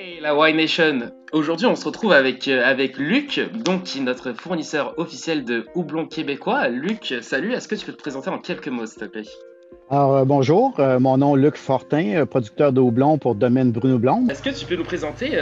Hey la Y Nation Aujourd'hui on se retrouve avec, euh, avec Luc, donc qui est notre fournisseur officiel de houblon québécois. Luc, salut, est-ce que tu peux te présenter en quelques mots s'il te plaît? Alors, euh, bonjour, euh, mon nom est Luc Fortin, producteur de houblon pour Domaine Bruno Blond. Est-ce que tu peux nous présenter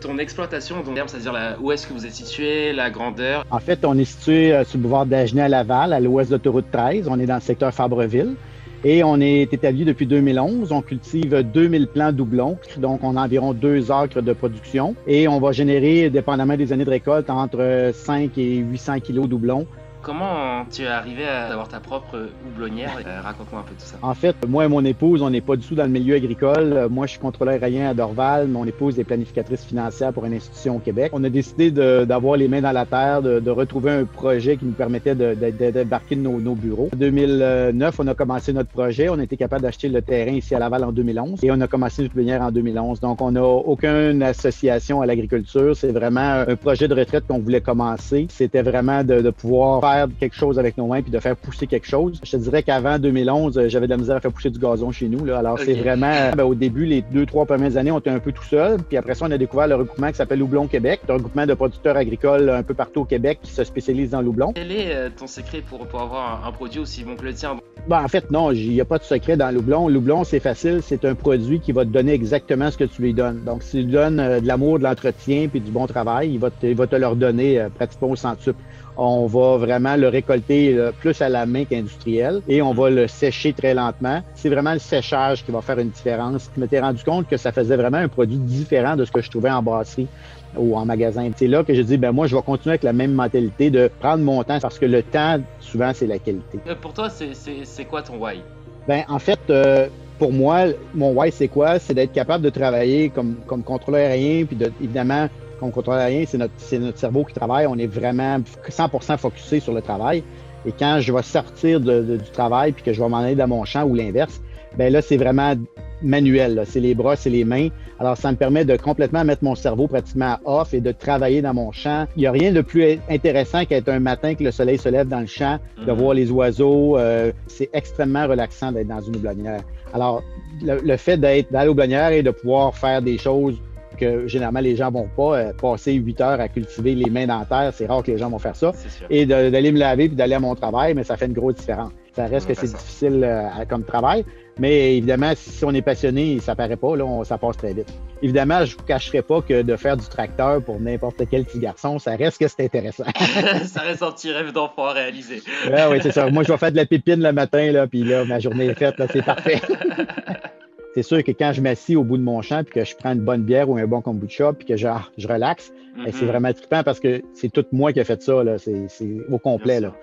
ton exploitation, donc, c'est-à-dire où est-ce que vous êtes situé, la grandeur? En fait, on est situé sur le boulevard d'Agenais à Laval, à l'ouest de l'autoroute 13. On est dans le secteur Fabreville. Et on est établi depuis 2011. On cultive 2000 plants doublons, donc on a environ deux acres de production. Et on va générer, dépendamment des années de récolte, entre 5 et 800 kilos doublons Comment tu es arrivé à avoir ta propre houblonnière? Euh, Raconte-moi un peu tout ça. En fait, moi et mon épouse, on n'est pas du tout dans le milieu agricole. Moi, je suis contrôleur aérien à Dorval. Mon épouse est planificatrice financière pour une institution au Québec. On a décidé d'avoir les mains dans la terre, de, retrouver un projet qui nous permettait d'embarquer de, nos, bureaux. En 2009, on a commencé notre projet. On a été capable d'acheter le terrain ici à Laval en 2011 et on a commencé notre houblonnière en 2011. Donc, on n'a aucune association à l'agriculture. C'est vraiment un projet de retraite qu'on voulait commencer. C'était vraiment de, de pouvoir quelque chose avec nos mains puis de faire pousser quelque chose. Je te dirais qu'avant 2011, euh, j'avais de la misère à faire pousser du gazon chez nous. Là. Alors, c'est vraiment, euh, ben, au début, les deux, trois premières années, on était un peu tout seul. Puis après ça, on a découvert le regroupement qui s'appelle Houblon Québec, un regroupement de producteurs agricoles un peu partout au Québec qui se spécialisent dans l'houblon. Quel est euh, ton secret pour, pour avoir un, produit aussi bon que le tien? Ben, en fait, non, il n'y a pas de secret dans l'houblon. L'houblon, c'est facile. C'est un produit qui va te donner exactement ce que tu lui donnes. Donc, si tu lui donnes de l'amour, de l'entretien puis du bon travail, il va te, il va te leur donner pratiquement au centuple on va vraiment le récolter euh, plus à la main qu'industriel et on va le sécher très lentement. C'est vraiment le séchage qui va faire une différence. Je m'étais rendu compte que ça faisait vraiment un produit différent de ce que je trouvais en brasserie ou en magasin. C'est là que je dis, ben moi, je vais continuer avec la même mentalité de prendre mon temps parce que le temps, souvent, c'est la qualité. Euh, pour toi, c'est quoi ton why? Ben, en fait, euh, pour moi, mon why, c'est quoi? C'est d'être capable de travailler comme, comme contrôleur aérien, puis de, évidemment, on contrôle rien, c'est notre, notre, cerveau qui travaille. On est vraiment 100% focusé sur le travail. Et quand je vais sortir du travail puis que je vais m'en aller dans mon champ ou l'inverse, ben là, c'est vraiment manuel. C'est les bras, c'est les mains. Alors, ça me permet de complètement mettre mon cerveau pratiquement off et de travailler dans mon champ. Il n'y a rien de plus intéressant qu'être un matin que le soleil se lève dans le champ, de mhm. voir les oiseaux. Euh, c'est extrêmement relaxant d'être dans une houblonnière. Alors, le, fait d'être dans la et de pouvoir faire des choses que généralement les gens vont pas euh, passer huit heures à cultiver les mains dans terre. C'est rare que les gens vont faire ça. Et d'aller me laver puis d'aller à mon travail, mais ça fait une grosse différence. Ça reste que c'est difficile euh, comme travail. Mais évidemment, si on est passionné, ça paraît pas, là, ça passe très vite. Évidemment, je vous cacherai pas que de faire du tracteur pour n'importe quel petit garçon, ça reste que c'est intéressant. ça reste un petit rêve d'enfant à réaliser. oui, c'est ça. Moi, je vais faire de la pépine le matin, là, puis là, ma journée est faite, là, c'est parfait. c'est sûr que quand je m'assis au bout de mon champ puis que je prends une bonne bière ou un bon kombucha puis que je, je relaxe, ben, c'est mm-hmm. vraiment trippant parce que c'est tout moi qui ai fait ça. C'est au complet. Là.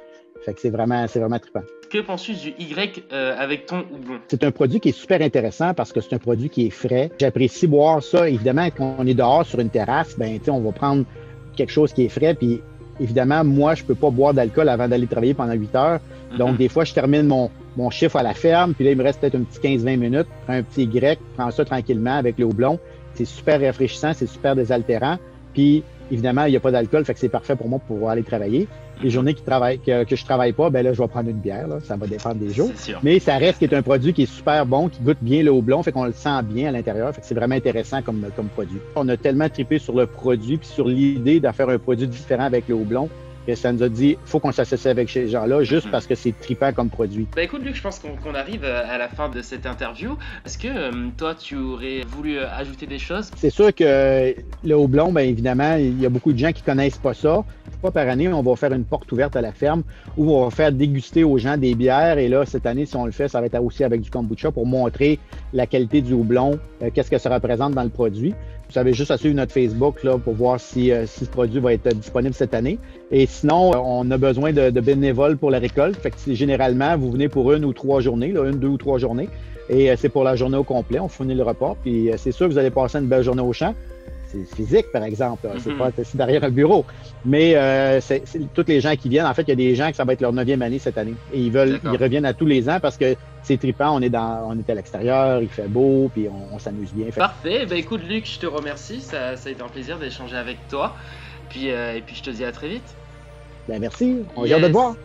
Fait que c'est vraiment, vraiment trippant. Que penses-tu du Y euh, avec ton houblon? C'est un produit qui est super intéressant parce que c'est un produit qui est frais. J'apprécie boire ça. Évidemment, quand on est dehors sur une terrasse, ben, on va prendre quelque chose qui est frais. Puis évidemment, moi, je peux pas boire d'alcool avant d'aller travailler pendant 8 heures. Donc, des fois, je termine mon, mon chiffre à la ferme, puis là, il me reste peut-être un petit 15-20 minutes, prends un petit grec, prends ça tranquillement avec le houblon. C'est super rafraîchissant, c'est super désaltérant. Puis, évidemment, il n'y a pas d'alcool, fait que c'est parfait pour moi pour pouvoir aller travailler. Les journées qui travaillent, que, que je travaille pas, ben là, je vais prendre une bière, là, ça va dépendre des jours. Mais ça reste qui est un produit qui est super bon, qui goûte bien le houblon, fait qu'on le sent bien à l'intérieur, fait que c'est vraiment intéressant comme, comme produit. On a tellement trippé sur le produit, puis sur l'idée de faire un produit différent avec le houblon, ça nous a dit faut qu'on s'associe avec ces gens-là juste hmm. parce que c'est tripant comme produit. Bah écoute Luc, je pense qu'on arrive euh, à la fin de cette interview. Est-ce que euh, toi tu aurais voulu euh, ajouter des choses? C'est sûr que le houblon, bien évidemment, il y a beaucoup de gens qui connaissent pas ça. Pas par année, on va faire une porte ouverte à la ferme où on va faire déguster aux gens des bières. Et là, cette année, si on le fait, ça va être aussi avec du kombucha pour montrer la qualité du houblon, qu'est-ce que ça représente dans le produit. Vous avez juste à suivre notre Facebook là, pour voir si, si ce produit va être disponible cette année. Et sinon, on a besoin de, bénévoles pour la récolte. Généralement, vous venez pour une ou trois journées, une, deux ou trois journées. Et euh, c'est pour la journée au complet. On fournit le repas. Puis euh, c'est sûr que vous allez passer une belle journée au champ. C'est physique, par exemple. C'est mm-hmm. pas derrière un bureau. Mais euh, c'est tous les gens qui viennent, en fait, il y a des gens que ça va être leur neuvième année cette année. Et ils veulent, ils reviennent à tous les ans parce que c'est trippant. On est dans, on est à l'extérieur, il fait beau, puis on, s'amuse bien. Parfait. Ben écoute, Luc, je te remercie. Ça, ça a été un plaisir d'échanger avec toi. Puis, et puis je te dis à très vite. Ben merci, on vient de te voir.